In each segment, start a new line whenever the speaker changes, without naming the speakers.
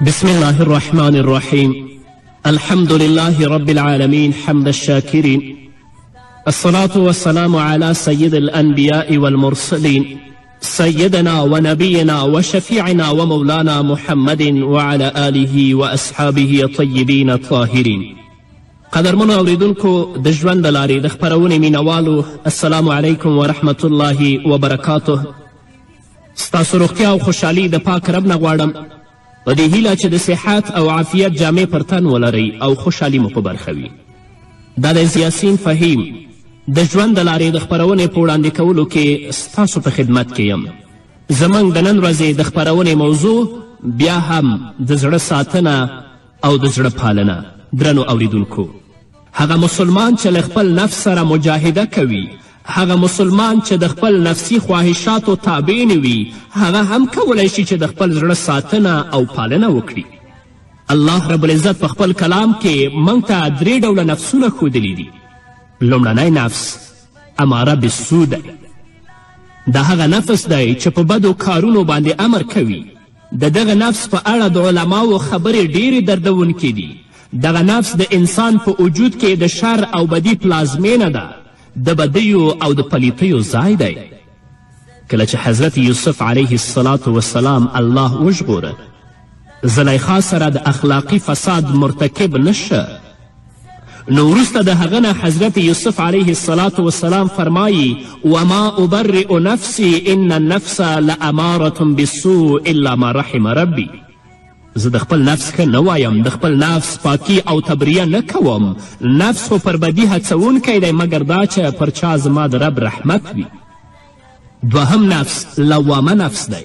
بسم الله الرحمن الرحيم الحمد لله رب العالمين حمد الشاكرين الصلاة والسلام على سيد الأنبياء والمرسلين سيدنا ونبينا وشفيعنا ومولانا محمد وعلى آله وأصحابه الطيبين الطاهرين قدرمنو اوریدونکو د ژوند د لارې د خپرونې مینوالو السلام علیکم ورحمت الله وبرکاته ستاسو روغتیا او خوشحالي د پاک رب نه غواړم په دې هیله چې د صحت او عافیت جامې پر تن ولرئ او خوشحالي مو په برخه وي دا دی یاسین فهیم د ژوند د لارې د خپرونې په وړاندې کولو کې ستاسو په خدمت کې یم زموږ د نن ورځې د خپرونې موضوع بیا هم د زړه ساتنه او د زړه پالنه درنو اوریدونکو هغه مسلمان چې له خپل نفس سره مجاهده کوي هغه مسلمان چې د خپل نفسي خواهشاتو تابع نه وي هغه هم کولی شي چې د خپل زړه ساتنه او پالنه وکړي الله رب العزت په خپل کلام کې موږ ته درې ډوله نفسونه ښودلي دي لومړنی نفس اماره بسو دی دا هغه نفس دی چې په بدو کارونو باندې امر کوي د دغه نفس په اړه د علماوو خبرې ډېرې دردونکې دي دغه نفس د انسان په وجود کې د شر او بدی پلازمینه ده د بدیو او د پلیتیو ځای دی کله چې حضرت یوسف علیه السلام وسلام الله وژغوره زلیخا سره د اخلاقی فساد مرتکب نشه نو وروسته د هغه نه حضرت یوسف علیه السلام وسلام فرمایی وما ابرئ نفسی ان النفس لامارة بالسوء الا ما رحم ربی زه د خپل نفس ښه نه وایم د خپل نفس پاکی او تبریه نه کوم نفس خو پر بدی هڅوونکی دی مګر دا چې پر چا زما د رب رحمت وي دوهم نفس لوامه نفس دی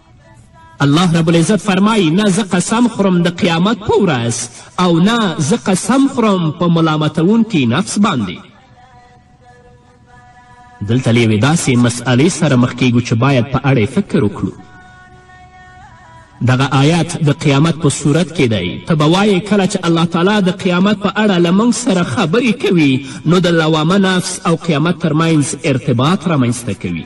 الله رب العزت فرمایی نه زه قسم خورم د قیامت په ورځ او نه زه قسم خورم په ملامتوونکي نفس باندې دلته له یوې داسې مسئلې سره مخ کیږو چې باید په اړه فکر وکړو دغه آیات د قیامت په صورت کې دی ته به وایې کله چې الله تعالی د قیامت په اړه له موږ سره خبرې کوي نو د لوامه نفس او قیامت ترمنځ ارتباط رامنځته کوي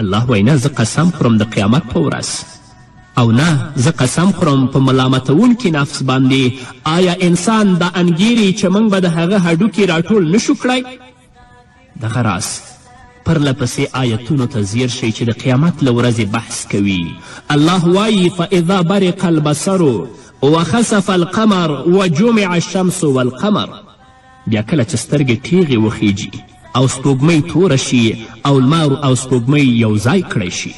الله وینا زه قسم خورم د قیامت په ورځ او نه زه قسم خورم په ملامتوونکي نفس باندې آیا انسان دا انګیري چې موږ به د هغه هډوکي راټول نشو کړی دغه راز پرله پسې آیتونو ته زیر شئ چې د قیامت له ورځې بحث کوي الله وایي فاذا برق البصر وخسف القمر وجمع الشمس والقمر بیا کله چې سترګې تیغې وخیجي او سپوږمۍ توره شي او لمر او سپوږمۍ یو ځای کړی شي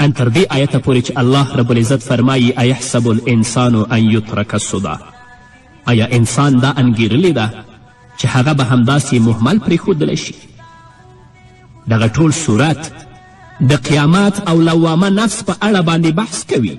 ان تر دې آیته پورې چې الله رب العزت فرمایي ایحسب الانسان ان یترک سدا آیا انسان دا انګیرلې ده چې هغه به همداسې مهمل پرېښودلی شي دغه ټول صورت د قیامت او لوامه نفس په اړه باندې بحث کوي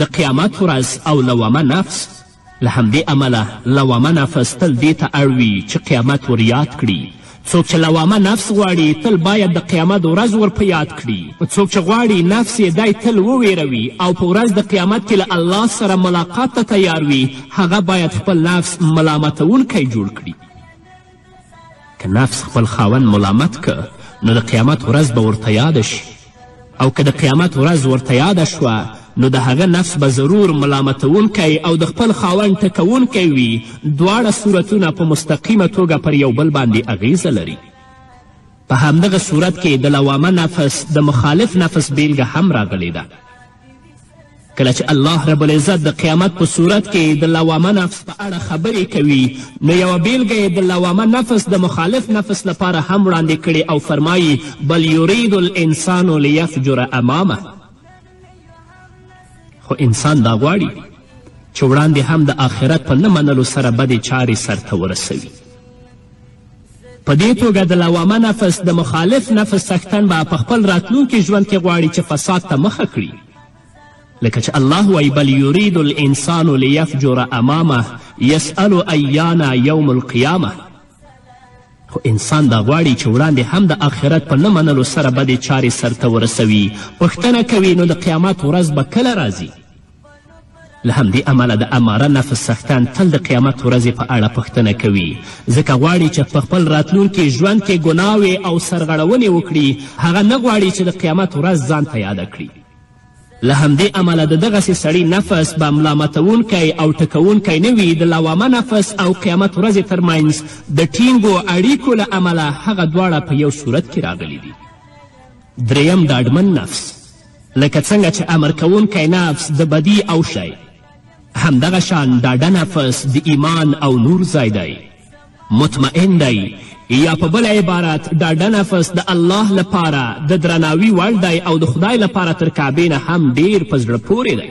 د قیامت ورځ او لوامه نفس، له همدې امله لوامه نفس تل دې ته اړ وي چې قیامت ور یاد کړي. څوک چې لوامه نفس غواړي تل باید د قیامت ورځ ور په یاد کړي. څوک چې غواړي نفس یې دی تل وویروي او په ورځ د قیامت کې له الله سره ملاقات ته تیار وي هغه باید خپل نفس ملامتوونکی جوړ کړي. که نفس خپل خاوند ملامت که نو د قیامت ورځ به ورته یاده شي او که د قیامت ورځ ورته یاده شوه نو د هغه نفس به ضرور ملامتونکی او د خپل خاوند ټکونکی وي دواړه صورتونه په مستقیمه توګه پر یو بل باندې اغیزه لري په همدغه صورت کې د لوامه نفس د مخالف نفس بیلګه هم راغلې ده کله چې الله رب العزت د قیامت په صورت کې د لوامه نفس په اړه خبرې کوي نو یوه بیلګه یې د لوامه نفس د مخالف نفس لپاره هم وړاندې کړې او فرمایي بل یرید الانسان لیفجر امامه خو انسان دا غواړي چې وړاندې هم د آخرت په نه منلو سره بدې چارې سرته ورسوي په دې توګه د لوامه نفس د مخالف نفس څښتن به په خپل راتلونکي ژوند کې غواړي چې فساد ته مخه کړي لکه چې الله وایي بل یرید الانسان لیفجر امامه یسأل ایانا یوم القیامه خو انسان دا غواړي چې وړاندې هم د آخرت په نه منلو سره بدې چارې سرته ورسوي پوښتنه کوي نو د قیامت ورځ به کله راځي له همدې امله د اماره نفس څښتن تل د قیامت ورځې په اړه پوښتنه کوي ځکه غواړي چې په خپل راتلونکي ژوند کې ګناوې او سرغړونې وکړي هغه نه غواړي چې د قیامت ورځ ځان ته یاده کړي له همدې امله د دغسې سړي نفس به ملامتوونکی او ټکوونکی نه وي د لوامه نفس او قیامت ورځې ترمنځ د ټینګو اړیکو له امله هغه دواړه په یو صورت کې راغلي دي دریم ډاډمن نفس لکه څنګه چې امر کوونکی نفس د بدی او شی همدغه شان ډاډه نفس د ایمان او نور ځای دی مطمئن دی یا په بل عبارت ډاډه نفس د الله لپاره د درناوي وړ دی او د خدای لپاره تر کعبې نه هم ډیر په زړه پورې دی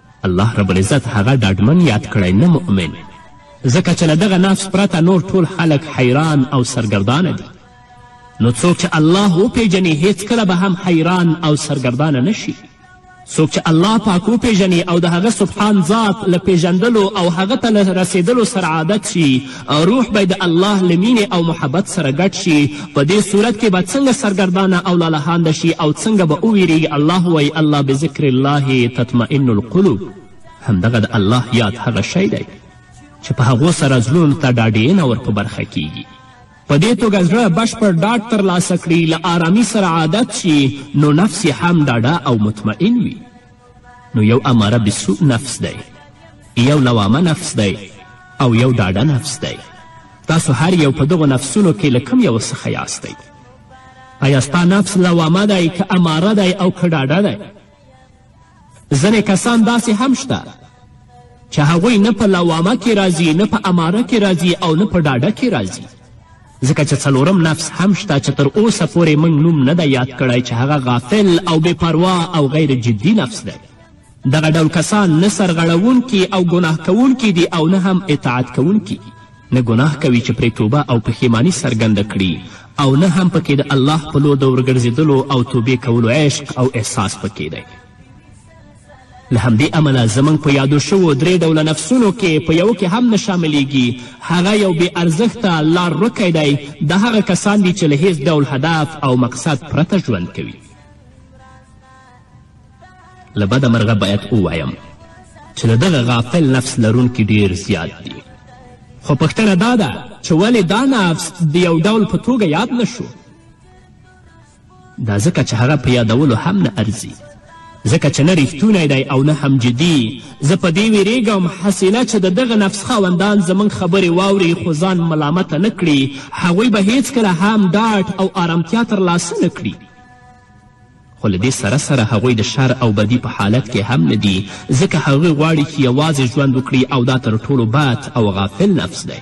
الله رب العزت هغه ډاډمن یاد کړی نه مؤمن ځکه چې له دغه نفس پرته نور ټول خلک حیران او سرګردانه دي نو څوک چې الله وپیژني هیڅکله به هم حیران او سرګردانه نشي څوک چې الله پاک وپیژني او د هغه سبحان ذات له پیژندلو او هغه ته له رسیدلو سره عادت شي او روح به د الله له مینې او محبت سره ګډ شي په دې صورت کې به څنګه سرګردانه او لالهانده شي او څنګه به وویریږي الله وایي الله بذکر الله تطمئن القلوب همدغه د الله یاد هغه شی دی چې په هغو سره زړونو ته ډاډینه ور په برخه کیږي په دې توګه زړه بشپړ ډاډ ترلاسه کړي له آرامي سره عادت شي نو نفس هم ډاډه او مطمئن وي نو یو اماره بسوء نفس دی یو لوامه نفس دی او یو ډاډه نفس دی تاسو هر یو په دغو نفسونو کې له کوم یو څخه یاستئ ایا ستا نفس لوامه دی که اماره دی او که ډاډه دی ځینې کسان داسې هم شته چې هغوی نه په لوامه کې راځي نه په اماره کې راځي او نه په ډاډه کې راځي ځکه چې څلورم نفس هم شته چې تر اوسه پورې موږ نوم نه دی یاد کړی چې هغه غافل او بې پروا او غیر جدي نفس دی دغه ډول کسان نه سرغړونکي او ګناه کوونکي دي او نه هم اطاعت کوونکي نه ګناه کوي چې پرې توبه او پښیمانی څرګنده کړي او نه هم پکې د الله په لور د ورګرځېدلو او توبې کولو عشق او احساس پکې دی له همدې امله زموږ په یادو شوو درې ډوله نفسونو کې په یو کې هم نه شاملیږي هغه یو بې ارزښته لار رکی دی دا هغه کسان دي چې له هیڅ ډول هدف او مقصد پرته ژوند کوي له بده مرغه باید ووایم چې د دغه غافل نفس لرونکي ډیر زیات دي خو پوښتنه دا ده چې ولې دا نفس د یو ډول په توګه یاد نه شو دا ځکه چې هغه په یادولو هم نه ارزي ځکه چې نه ریښتونی دی او نه هم جدي زه په دې ویرېږم حسینه چې د دغه نفس خاوندان زموږ خبرې واوري خو ځان ملامته نه کړي هغوی به هیڅکله هم ډاډ او آرامتیا ترلاسه نه کړي خو له دې سره سره هغوی د شر او بدی په حالت کې هم نه دي ځکه هغوی غواړي چې یوازې ژوند وکړي او دا تر ټولو بد او غافل نفس دی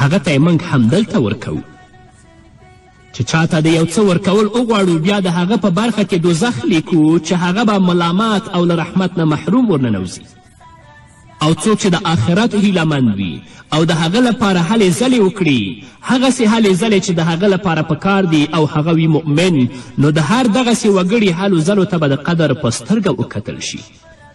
هغه ته یې موږ همدلته ورکوو چې چا ته د یو څه ورکول وغواړو بیا د هغه په برخه کې دوزخ لیکو چې هغه به ملامت او له رحمت نه محروم ورننوځي او څوک چې د آخرت هیلهمند وي او د هغه لپاره هلې ځلې وکړي هغسې هلې ځلې چې د هغه لپاره په کار دي او هغه وي مؤمن نو د هر دغسې وګړي هلو ځلو ته به د قدر په سترګه وکتل شي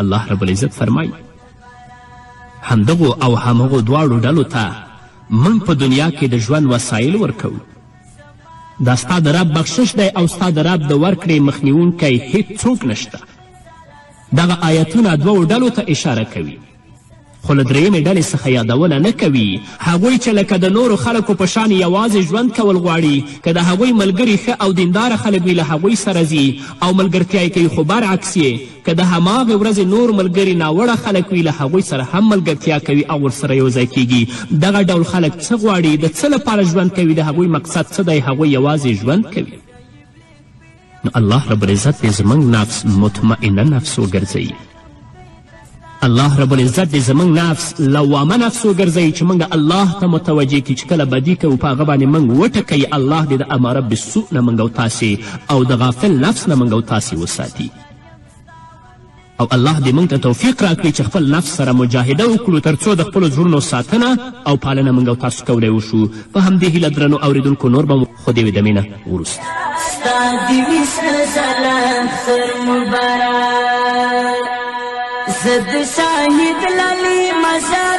الله رب العزت فرمایي همدغو او همغو دواړو ډلو ته موږ په دنیا کې د ژوند وسایل ورکوو دا ستا د رب بخشش دی او ستا د رب د ورکړې مخنیونکی هیڅوک نشته دغه آیتونه دوو ډلو ته اشاره کوي خو له درېیمې ډلې څخه یادونه نه کوي، هغوی چې لکه د نورو خلکو په شان یوازې ژوند کول غواړي، که د هغوی ملګري ښه او دینداره خلک وي له هغوی سره ځي او ملګرتیا یې کوي خو برعکس یې که د هماغې ورځې نور ملګري ناوړه خلک وي له هغوی سره هم ملګرتیا کوي او ورسره یو ځای کېږي. دغه ډول خلک څه غواړي؟ د څه لپاره ژوند کوي؟ د هغوی مقصد څه دی؟ هغوی یوازې ژوند کوي؟ نو الله رب العزت دې زموږ نفس مطمئنه نفس وګرځوي الله رب العزت دې زموږ نفس لوامه نفس وګرځوي چې موږ الله ته متوجه کړي چې کله بدي کوو په هغه باندې موږ وټکوي الله دې د اماره بسوء نه موږ او تاسې او د غافل نفس نه موږ او تاسې وساتي او الله دې موږ ته توفیق راکړي چې خپل نفس سره مجاهده وکړو تر څو د خپلو زړونو ساتنه او پالنه موږ او تاسو کولی وشو په همدې هیله درنو اوریدونکو نور به خو دې دمې نه وروسته
ستا دې وي سل ځله سر مبارک زه د شاهد لالي مزار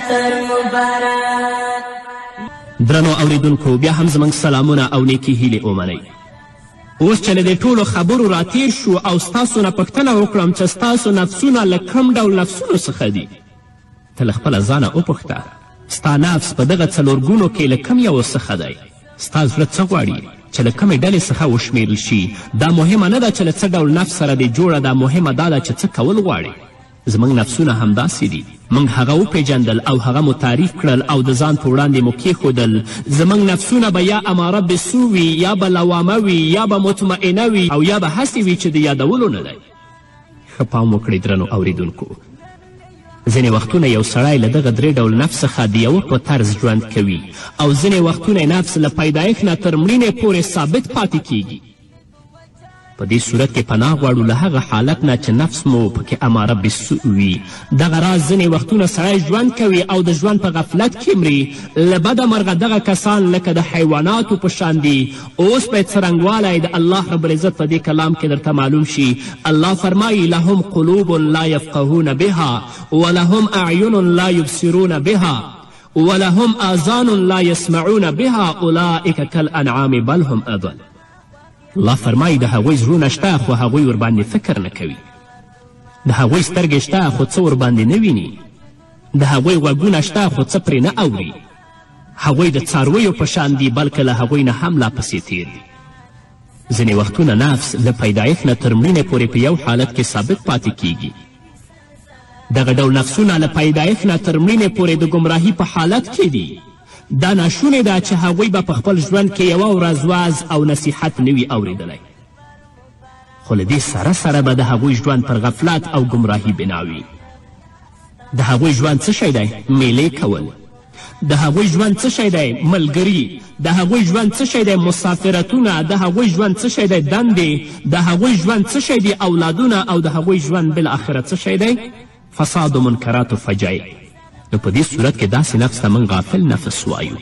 درنو اوریدونکو بیا هم زموږ سلامونه او نیکې هیلې ومنئ اوس چې له دې ټولو خبرو راتیر شو او ستاسو نه پوښتنه وکړم چې ستاسو نفسونه له کوم ډول نفسونو څخه دي ته له خپله ځانه وپوښته ستا نفس په دغه څلورګونو کې له کوم یو څخه دی ستا زړه څه غواړي چې له کومې ډلې څخه وشمیرل شي دا مهمه نه ده چې له څه ډول نفس سره دې جوړه ده مهمه دا ده چې څه کول غواړې زموږ نفسونه همداسې دي. موږ هغه وپېژندل او هغه مو تعریف کړل او د ځان په وړاندې مو کېښودل. زموږ نفسونه به یا اماره بالسو وي، یا به لوامه وي، یا به مطمئنه وي او یا به هسې وي چې د یادولو نه دی. ښه پام وکړئ درنو اورېدونکو! ځینې وختونه یو سړی له دغه درې ډول نفس څخه د یوه په طرز ژوند کوي او ځینې وختونه نفس له پیدایښت نه تر مړینې پورې ثابت پاتې کیږي. په دې صورت کې پناه غواړو له هغه حالت نه چې نفس مو پکې اماره بالسوء وي دغه راز ځینې وختونه سړی ژوند کوي او د ژوند په غفلت کې مري له بده مرغه دغه کسان لکه د حیواناتو په شان دي اوس به څرنګوالی د الله رب العزت په دې کلام کې درته معلوم شي الله فرمایي لهم قلوب لا یفقهون بها ولهم اعین لا یبصرون بها ولهم آذان لا یسمعون بها اولئک کالانعام بل هم اضل الله فرمایي د هغوی زړونه شته خو هغوی ورباندې فکر نه کوي د هغوی سترګې شته خو څه ورباندې نه ویني د هغوی غوږونه شته خو څه پرې نه اوري هغوی د څارویو په شان دي بلکې له هغوی نه هم لا پسې تیر دي ځینې وختونه نفس له پیدایښت نه تر مړینې پورې په یو حالت کې ثابت پاتې کیږي دغه ډول نفسونه له پیدایښت نه تر مړینې پورې د ګمراهي په حالت کې دي دا ناشونې ده چې هغوی به په خپل ژوند کې یوه ورځ وعظ او نصیحت نه وي اورېدلی خو له دې سره سره به د هغوی ژوند پر غفلت او ګمراهي بنا وي د هغوی ژوند څه شی دی میلې کول د هغوی ژوند څه شی دی ملګري د هغوی ژوند څه شی دی مسافرتونه د هغوی ژوند څه شی دی دندې د هغوی ژوند څه شی دی اولادونه او د هغوی ژوند بالاخره څه شی دی فساد و منکرات و فجایع نو په دې صورت کې داسې نفس ته موږ غافل نفس وایو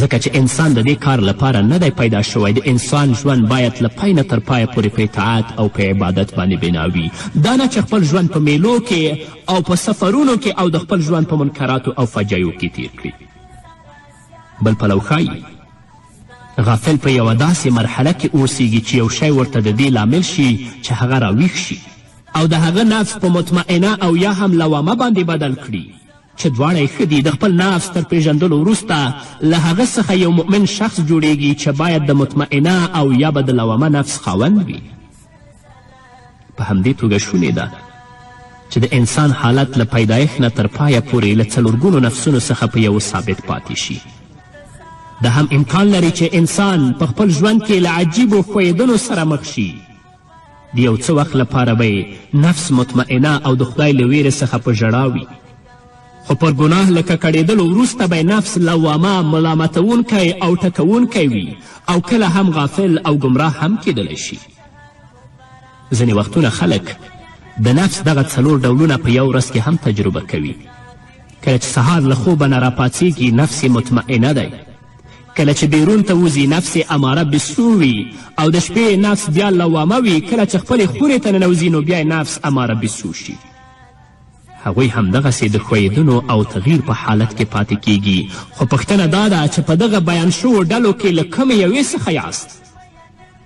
ځکه چې انسان د دې کار لپاره نه دی پیدا شوی د انسان ژوند باید له پای نه تر پایه پورې په اطاعت او په عبادت باندې بنا وي دا نه چې خپل ژوند په میلو کې او په سفرونو کې او د خپل ژوند په منکراتو او فجایو کې تیر کړي بل پلو ښایي غافل په یوه داسې مرحله کې اوسیږي چې یو شی ورته د دې لامل شي چې هغه راویښ شي او د هغه نفس په مطمئنه او یا هم لوامه باندې بدل کړي چې دواړه ښه دي د خپل نفس تر پیژندلو وروسته له هغه څخه یو مؤمن شخص جوړیږي چې باید د مطمئنه او یا به د لوامه نفس خاوند وي په همدې توګه شونې ده چې د انسان حالت له پیدایښت نه تر پایه پورې له څلورګونو نفسونو څخه په یو ثابت پاتې شي دا هم امکان لري چې انسان په خپل ژوند کې له عجیبو ښویېدنو سره مخ شي د یو څه وخت لپاره به نفس مطمئنه او د خدای له ویرې څخه په ژړا وي خو پر ګناه له ککړېدلو وروسته به نفس لوامه ملامتوونکی او ټکوونکی وي او کله هم غافل او ګمراه هم کیدلی شي ځینې وختونه خلک د نفس دغه څلور ډولونه په یو ورځ کې هم تجربه کوي کله چې سهار له خوبه نه راپاڅیږي نفس مطمئنه دی کله چې بیرون ته وځي نفس اماره بسو وي او د شپې نفس بیا لوامه وي کله چې خپلې خونې ته ننوځي نو بیا نفس اماره بسو شي هغوی همدغسې د ښویدنو او تغییر په حالت کې پاتې کیږي خو پوښتنه دا ده چې په دغه بیان شوو ډلو کې له کومې یوې څخه یاست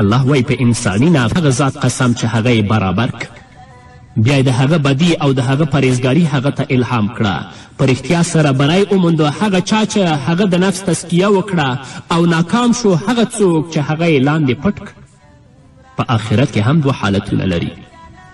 الله وایي په انساني ناغه هغه ذات قسم چې هغه یې برابر ک بیا یې د هغه بدی او د هغه پرهیزګاري هغه ته الهام کړه په رښتیا سره بری وموندو هغه چا چې هغه د نفس تسکیه وکړه او ناکام شو هغه څوک چې هغه یې لاندې پټ په آخرت کې هم دوه حالتونه لري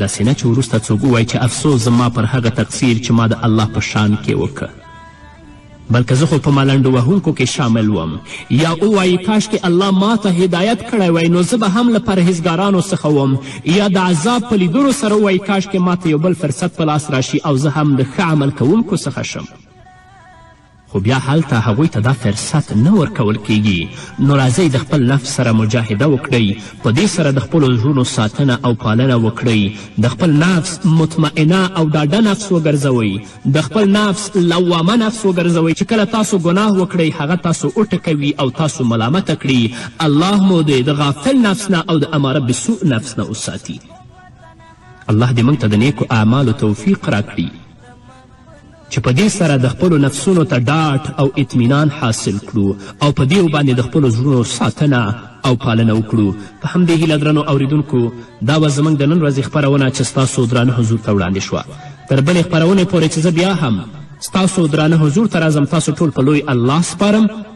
داسې نه چې وروسته څوک ووایي چې افسوس زما پر هغه تقصیر چې ما د الله په شان کې وکه بلکه زه خو په ملنډو وهونکو کې شامل وم یا ووایي کاشکې الله ما ته هدایت کړی وای نو زه به هم له پرهیزګارانو څخه وم یا د عذاب په لیدلو سره ووایي کاشکې ما ته یو بل فرصت په لاس راشي او زه هم د ښه عمل کوونکو څخه شم
خو بیا هلته هغوی ته دا فرصت نه ورکول کیږي نو راځئ د خپل نفس سره مجاهده وکړئ په دې سره د خپلو زړونو ساتنه او پالنه وکړئ د خپل نفس مطمئنه او ډاډه نفس وګرځوئ د خپل نفس لوامه نفس وګرځوئ چې کله تاسو ګناه وکړئ هغه تاسو وټکوي او تاسو ملامته کړي الله مو دې د غافل نفس نه او د اماره بسوء نفس نه وساتي الله دې موږ ته د نیکو اعمالو توفیق راکړي چې په دې سره د خپلو نفسونو ته ډاډ او اطمینان حاصل کړو او په دې وباندې د خپلو زړونو ساتنه او پالنه وکړو په همدې هیله درنو اوریدونکو دا وه زموږ د نن ورځې خپرونه چې ستاسو درانه حضور ته وړاندې شوه تر بلې خپرونې پورې چې زه بیا هم ستاسو درانه حضور ته راځم تاسو ټول په لوی الله سپارم